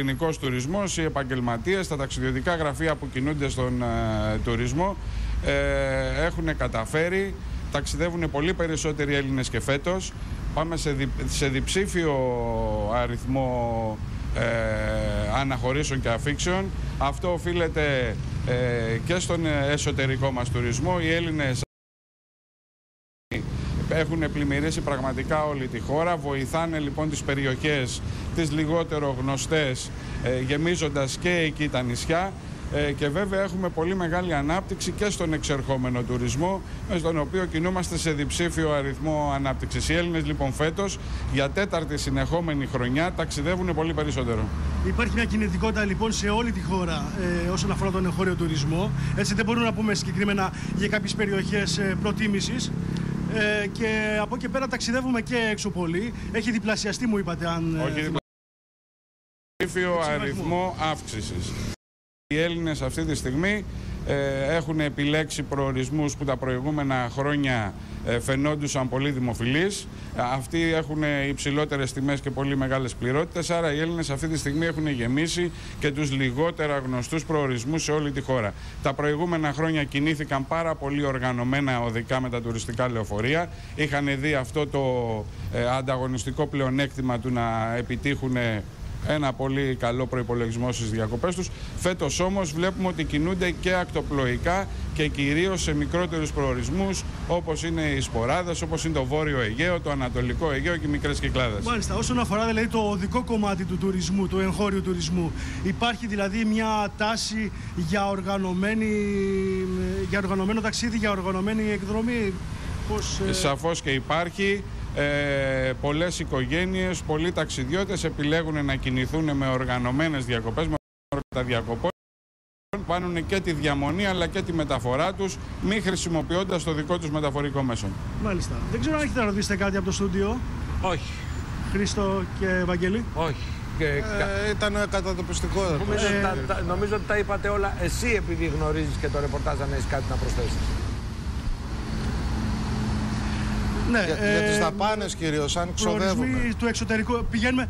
ελληνικός τουρισμός, οι επαγγελματίες, τα ταξιδιωτικά γραφεία που κινούνται στον ε, τουρισμό ε, έχουν καταφέρει, ταξιδεύουν πολύ περισσότεροι Έλληνες και φέτος. Πάμε σε, δι, σε διψήφιο αριθμό ε, αναχωρήσεων και αφήξεων. Αυτό οφείλεται ε, και στον εσωτερικό μας τουρισμό. Οι Έλληνες έχουν πλημμυρίσει πραγματικά όλη τη χώρα. Βοηθάνε λοιπόν τις περιοχές, τις λιγότερο γνωστές, ε, γεμίζοντας και εκεί τα νησιά. Ε, και βέβαια έχουμε πολύ μεγάλη ανάπτυξη και στον εξερχόμενο τουρισμό, με τον οποίο κινούμαστε σε διψήφιο αριθμό ανάπτυξης. Οι Έλληνες λοιπόν φέτος για τέταρτη συνεχόμενη χρονιά ταξιδεύουν πολύ περισσότερο. Υπάρχει μια κινητικότητα λοιπόν σε όλη τη χώρα ε, όσον αφορά τον εγχώριο τουρισμό. Έτσι δεν μπορούμε να πούμε συγκεκριμένα για κάποιες περιοχές ε, προτίμησης. Ε, και από εκεί πέρα ταξιδεύουμε και έξω πολύ. Έχει διπλασιαστεί μου είπατε αν... Όχι διπλασιαστεί, αριθμό αύξησης. Οι Έλληνες αυτή τη στιγμή ε, έχουν επιλέξει προορισμούς που τα προηγούμενα χρόνια ε, φαινόντουσαν πολύ δημοφιλείς. Αυτοί έχουν υψηλότερες τιμές και πολύ μεγάλες πληρότητες, άρα οι Έλληνες αυτή τη στιγμή έχουν γεμίσει και τους λιγότερα γνωστούς προορισμούς σε όλη τη χώρα. Τα προηγούμενα χρόνια κινήθηκαν πάρα πολύ οργανωμένα οδικά με τα τουριστικά λεωφορεία. Είχαν δει αυτό το ε, ανταγωνιστικό πλεονέκτημα του να επιτύχουν ένα πολύ καλό προπολογισμό στις διακοπές τους. Φέτος όμως βλέπουμε ότι κινούνται και ακτοπλοϊκά και κυρίως σε μικρότερους προορισμούς όπως είναι οι Σποράδες, όπως είναι το Βόρειο Αιγαίο, το Ανατολικό Αιγαίο και οι μικρές κυκλάδες. Μάλιστα. Όσον αφορά δηλαδή το οδικό κομμάτι του τουρισμού, του εγχώριου τουρισμού, υπάρχει δηλαδή μια τάση για, οργανωμένη, για οργανωμένο ταξίδι, για οργανωμένη εκδρομή; Πώς, ε... Σαφώς και υπάρχει. Ε, πολλές οικογένειες, πολλοί ταξιδιώτες επιλέγουν να κινηθούν με οργανωμένες διακοπές, με τα διακοπών πάνουν και τη διαμονή αλλά και τη μεταφορά τους μη χρησιμοποιώντας το δικό τους μεταφορικό μέσο. Μάλιστα. Δεν ξέρω αν έχετε να ρωτήσετε κάτι από το στούντιο. Όχι. Χρήστο και Ευαγγελή. Όχι. Και... Ε, ήταν κατατοπιστικό. Νομίζω, ε... τα, τα, νομίζω ότι τα είπατε όλα εσύ επειδή γνωρίζεις και το ρεπορτάζ αν έχεις κάτι να προσθέσεις. Ναι, για, ε, για τις δαπάνες κυρίως, αν ξοδεύουμε. του εξωτερικού, πηγαίνουμε...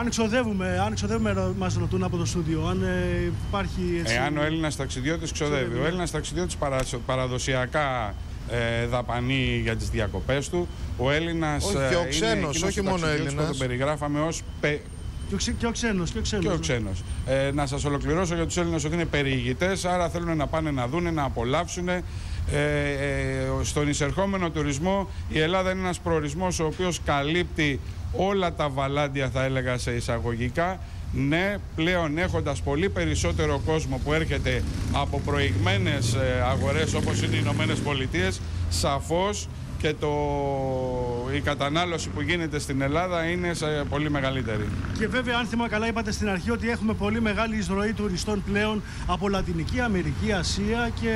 Αν ξοδεύουμε, αν ξοδεύουμε, μας ρωτούν από το στούντιο, αν ε, υπάρχει έτσι... Εάν ο Έλληνας ταξιδιώτης ξοδεύει. Ο Έλληνας ταξιδιώτης παραδοσιακά ε, δαπανεί για τις διακοπές του. Ο Έλληνας όχι, και ο ξένος, όχι μόνο Έλληνας. Που τον περιγράφαμε ως πε... Και ο ξένος. Και ο ξένος, και ο ξένος. Ε, να σας ολοκληρώσω για τους Έλληνες ότι είναι περιηγητές, άρα θέλουν να πάνε να δουν, να απολαύσουν, ε, ε, στον εισερχόμενο τουρισμό η Ελλάδα είναι ένας προορισμός ο οποίος καλύπτει όλα τα βαλάντια θα έλεγα σε εισαγωγικά ναι, πλέον έχοντας πολύ περισσότερο κόσμο που έρχεται από προηγμένες ε, αγορές όπως είναι οι Ηνωμένες Πολιτείες, σαφώς και το, η κατανάλωση που γίνεται στην Ελλάδα είναι σε πολύ μεγαλύτερη. Και βέβαια, αν θυμάμαι καλά, είπατε στην αρχή ότι έχουμε πολύ μεγάλη εισρωή τουριστών πλέον από Λατινική Αμερική, Ασία και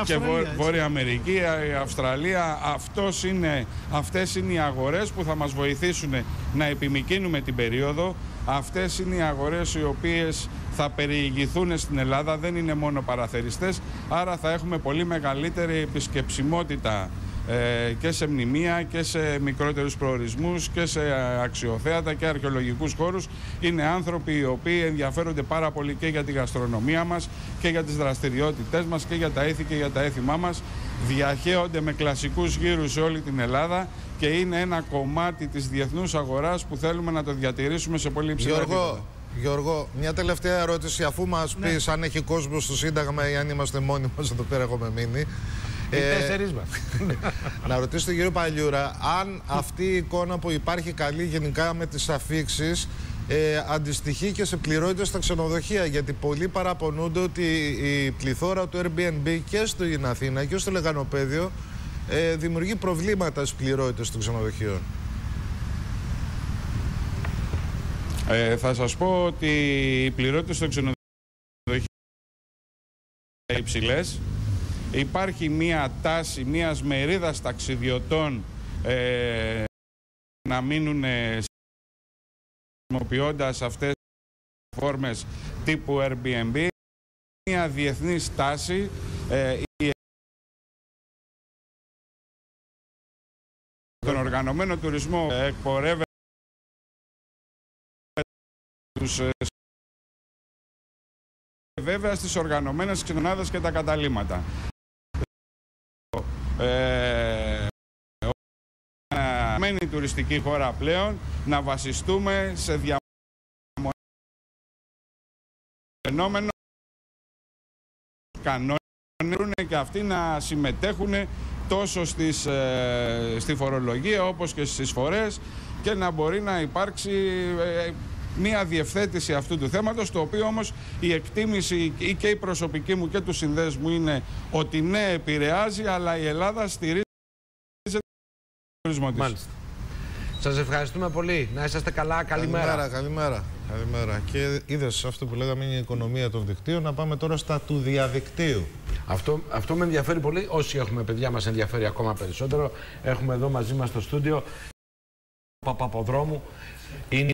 Αυστραλία. Και Βόρεια Αμερική, Αυστραλία. Αυτός είναι, αυτές είναι οι αγορές που θα μας βοηθήσουν να επιμηκύνουμε την περίοδο. Αυτές είναι οι αγορές οι οποίες θα περιηγηθούν στην Ελλάδα, δεν είναι μόνο παραθεριστές, άρα θα έχουμε πολύ μεγαλύτερη επισκεψιμότητα ε, και σε μνημεία και σε μικρότερους προορισμούς και σε αξιοθέατα και αρχαιολογικούς χώρους. Είναι άνθρωποι οι οποίοι ενδιαφέρονται πάρα πολύ και για τη γαστρονομία μας και για τις δραστηριότητές μας και για τα ήθη και για τα έθιμά μας. Διαχέονται με κλασικούς γύρους σε όλη την Ελλάδα και είναι ένα κομμάτι της διεθνούς αγοράς που θέλουμε να το διατηρήσουμε σε πολύ υψηλό επίπεδο. Γιώργο, μια τελευταία ερώτηση, αφού μας ναι. πεις αν έχει κόσμο στο Σύνταγμα ή αν είμαστε μόνοι μας εδώ πέρα έχουμε μείνει. Ε, να ρωτήσω τον κύριο Παλιούρα αν αυτή η εικόνα που υπάρχει καλή γενικά με τις αφήξεις ε, αντιστοιχεί και σε πληρότητες στα ξενοδοχεία γιατί πολλοί παραπονούνται ότι η πληθώρα του Airbnb και στην Αθήνα και στο Λεγανοπέδιο ε, δημιουργεί προβλήματα στις πληρότητες των ξενοδοχείων. Ε, θα σας πω ότι οι πληρότητες των ξενοδοχείων είναι υψηλές υπάρχει μία τάση μίας μερίδας ταξιδιωτών ε, να μείνουν χρησιμοποιώντας αυτές τις φόρμες τύπου Airbnb. Μία διεθνής τάση ε, τον οργανωμένο τουρισμό εκπορεύεται τους ε, βέβαια στις οργανωμένες ξενονάδες και τα καταλήμματα. Ε, μένει τουριστική χώρα πλέον να βασιστούμε σε διαμονή. Φαινόμενο κανόνες και αυτοί να συμμετέχουν τόσο στις, ε, στη φορολογία όπως και στις φορές και να μπορεί να υπάρξει ε, μία διευθέτηση αυτού του θέματος, το οποίο όμως η εκτίμηση και η προσωπική μου και τους συνδέσμου είναι ότι ναι επηρεάζει, αλλά η Ελλάδα στηρίζει τον τουρισμό της. Μάλιστα. Σας ευχαριστούμε πολύ. Να είσαστε καλά. Καλημέρα. Καλημέρα, καλημέρα. καλημέρα. Και είδες αυτό που λέγαμε είναι η οικονομία των δικτύων. Να πάμε τώρα στα του διαδικτύου. Αυτό, αυτό με ενδιαφέρει πολύ. Όσοι έχουμε παιδιά, μας ενδιαφέρει ακόμα περισσότερο. Έχουμε εδώ μαζί μας στο στούντιο Παπαποδρόμου. Είναι